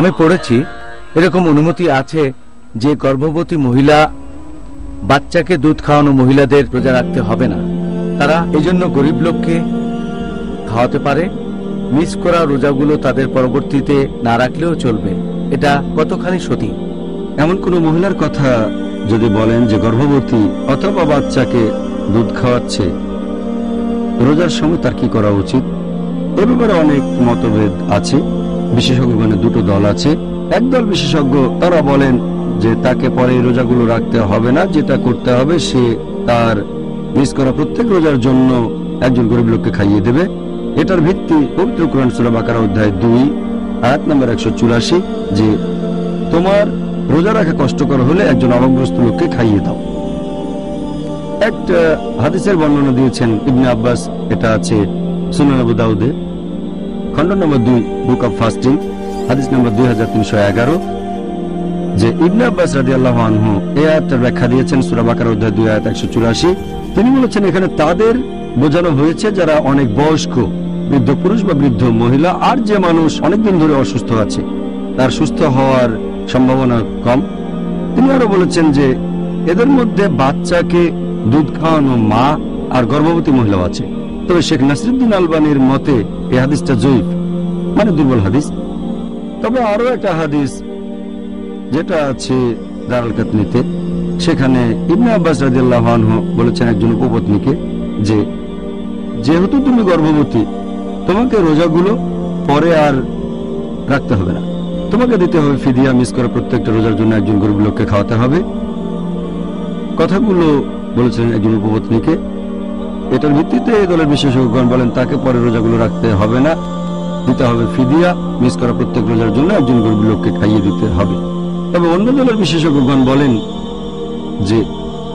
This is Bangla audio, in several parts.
আমি পড়েছি, এরকম অনুমতি আছে যে গর্ভবতী মহিলা বাচ্চাকে দুধ খাওয়ানো মহিলাদের রোজা রাখতে হবে না। তারা এজন্য গরিব লোককে খাওয়াতে পারে, মিস করা রোজাগুলো তাদের পরবর্তীতে না রাখলেও চলবে। এটা কতখানি সতী? এমন কোন মহিলার কথা যদি বলেন যে গর্ভবতী অথবা বাচ্চাকে দুধ খাওয়াচ্ছে, রোজার সময় তার কি করা উচিত? এ ব্যাপারে অনেক মতভেদ আছে। বিশেষজ্ঞগণের দুটো দল আছে। একদল বিশেষজ্ঞ, তারা বলেন যে তাকে পরে রোজাগুলো রাখতে হবে না, যেটা করতে হবে সে তার মিস করা প্রত্যেক রোজার জন্য একজন গরিব লোককে খাইয়ে দেবে। এটার ভিত্তি পবিত্র কোরআন সুরা বাকারা অধ্যায় দুই, আয়াত নম্বর একশো চুরাশি, যে তোমার রোজা রাখা কষ্টকর হলে একজন অভাবগ্রস্ত লোককে খাইয়ে দাও। একটা হাদিসের বর্ণনা দিয়েছেন ইবনে আব্বাস, এটা আছে সুনান আবু দাউদে। খণ্ড নম্বর দুই বুক অব ফাস্টিং হাদিস নম্বর দুই হাজার তিনশো এগারো, যে ইবনে আব্বাস রাজি আল্লাহ আনহু এই আয়াতটার ব্যাখ্যা দিয়েছেন, সুরা বাকার অধ্যায় দুই, আয়াত একশো চুরাশি। তিনি বলেছেন, এখানে তাদের বোঝানো হয়েছে যারা অনেক বয়স্ক, বৃদ্ধ পুরুষ বা বৃদ্ধ মহিলা, আর যে মানুষ অনেকদিন ধরে অসুস্থ আছে, তার সুস্থ হওয়ার সম্ভাবনা কম। তিনি আরও বলেছেন যে, এদের মধ্যে বাচ্চাকে দুধ খাওয়ানো মা আর গর্ভবতী মহিলা আছে। তবে শেখ নাসিরুদ্দিন আলবানির মতে এই হাদিসটা জয়ীফ। মানে দুর্বল হাদিস। তবে আরও একটা হাদিস যেটা আছে দারাল কাতনিতে, সেখানে ইবনে আব্বাস রাজিয়াল্লাহ বলেছেন একজন উপপত্নীকে যে, যেহেতু তুমি গর্ভবতী, তোমাকে রোজাগুলো পরে আর রাখতে হবে না। তোমাকে দিতে হবে ফিদিয়া, মিস করা প্রত্যেকটা রোজার জন্য একজন গরিব লোককে খাওয়াতে হবে। কথাগুলো বলেছেন একজন উপপত্নীকে। এটার ভিত্তিতে এই দলের বিশেষজ্ঞগণ বলেন, তাকে পরে রোজাগুলো রাখতে হবে না। দিতে হবে ফিদিয়া, মিস করা প্রত্যেক রোজার জন্য একজন গরিব লোককে খাইয়ে দিতে হবে। তবে অন্য দলের বিশেষজ্ঞগণ বলেন যে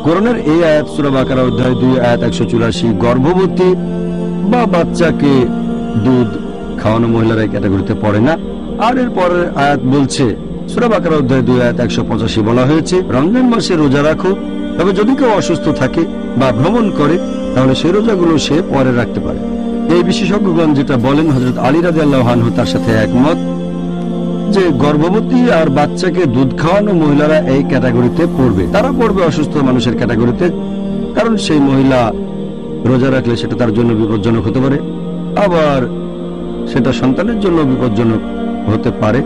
করোনার এই আয়াত, সুরা বাকারা অধ্যায় দুই, আয়াত একশো চুরাশি, গর্ভবতী বা বাচ্চাকে দুধ খাওয়ানো মহিলারা এই ক্যাটাগরিতে পড়ে না। আর এর পরের আয়াত বলছে, সুরা বাকারা অধ্যায় দুই, আয়াত একশো পঁচাশি বলা হয়েছে, রমজান মাসে রোজা রাখো, তবে যদি কেউ অসুস্থ থাকে বা ভ্রমণ করে তাহলে সেই রোজাগুলো সে পরে রাখতে পারে। এই বিশেষজ্ঞগণ যেটা বলেন হজরত আলী রাজি আল্লাহানহু তার সাথে একমত যে গর্ভবতী আর বাচ্চাকে দুধ খাওয়ানো মহিলারা এই ক্যাটাগরিতে পড়বে। তারা পড়বে অসুস্থ মানুষের ক্যাটাগরিতে, কারণ সেই মহিলা রোজা রাখলে সেটা তার জন্য বিপজ্জনক হতে পারে, আবার সেটা সন্তানের জন্য বিপজ্জনক হতে পারে।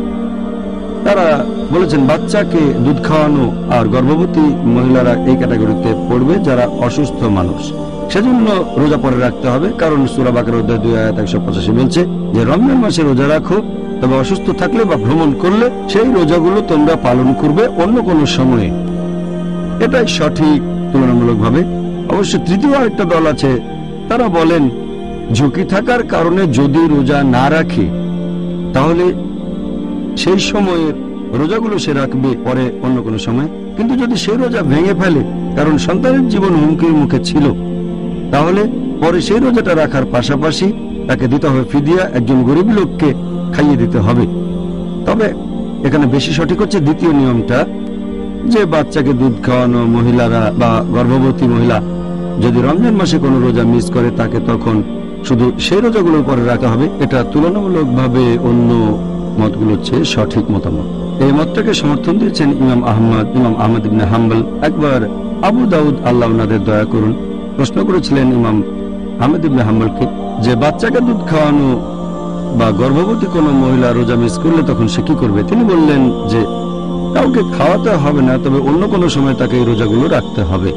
তারা বলেছেন, বাচ্চাকে দুধ খাওয়ানো আর গর্ভবতী মহিলারা এই ক্যাটাগরিতে পড়বে যারা অসুস্থ মানুষ। সেজন্য রোজা পরে রাখতে হবে, কারণ সুরাবাকের অধ্যায় দুই আয়াত একশো পঁচাশি বলছে যে, রমজান মাসে রোজা রাখো, তবে অসুস্থ থাকলে বা ভ্রমণ করলে সেই রোজাগুলো তোমরা পালন করবে অন্য কোনো সময়ে। এটাই সঠিক তুলনামূলকভাবে। অবশ্য তৃতীয় আরেকটা দল আছে, তারা বলেন, ঝুঁকি থাকার কারণে যদি রোজা না রাখে, তাহলে সেই সময়ের রোজাগুলো সে রাখবে পরে অন্য কোনো সময়। কিন্তু যদি সেই রোজা ভেঙে ফেলে, কারণ সন্তানের জীবন হুমকির মুখে ছিল তাহলে পরে সেই রোজাটা রাখার পাশাপাশি তাকে দিতে হবে ফিদিয়া, একজন গরিব লোককে খাইয়ে দিতে হবে। তবে এখানে বেশি সঠিক হচ্ছে দ্বিতীয় নিয়মটা, যে বাচ্চাকে দুধ খাওয়ানো, মহিলারা বা গর্ভবতী মহিলা যদি রমজান মাসে কোনো রোজা মিস করে, তাকে তখন শুধু সেই রোজাগুলোর পরে রাখা হবে। এটা তুলনামূলকভাবে অন্য মতগুলোর চেয়ে সঠিক মতামত। এই মতটাকে সমর্থন দিয়েছেন ইমাম আহমদ ইমাম আহমদ ইবনে হাম্বল। একবার আবু দাউদ আল্লাহ ওনাদের দয়া করুন। প্রশ্ন করেছিলেন ইমাম আহমেদ ইবনে হাম্বলকে যে বাচ্চাকে দুধ খাওয়ানো বা গর্ভবতী কোনো মহিলা রোজা মিস করলে তখন সে কি করবে? তিনি বললেন যে, কাউকে খাওয়াতে হবে না, তবে অন্য কোনো সময় তাকে এই রোজাগুলো রাখতে হবে।